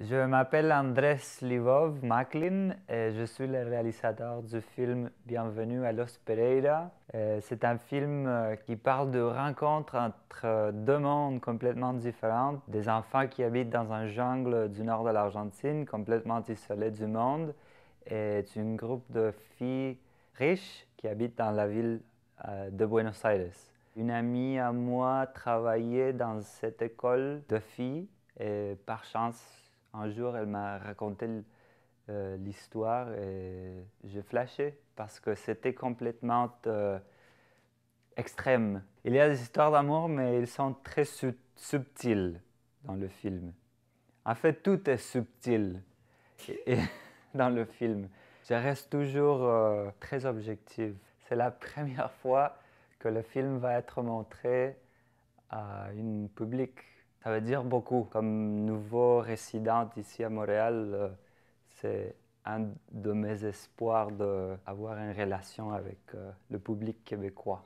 Je m'appelle Andrés Livov Macklin et je suis le réalisateur du film Bienvenue à Los Pereira. Euh, c'est un film euh, qui parle de rencontres entre deux mondes complètement différents, des enfants qui habitent dans un jungle du nord de l'Argentine, complètement isolés du monde, et un groupe de filles riches qui habitent dans la ville euh, de Buenos Aires. Une amie à moi travaillait dans cette école de filles et par chance, un jour, elle m'a raconté euh, l'histoire et j'ai flashé parce que c'était complètement euh, extrême. Il y a des histoires d'amour, mais elles sont très subtiles dans le film. En fait, tout est subtil dans le film. Je reste toujours euh, très objective. C'est la première fois que le film va être montré à un public ça veut dire beaucoup. Comme nouveau résident ici à Montréal, euh, c'est un de mes espoirs d'avoir une relation avec euh, le public québécois.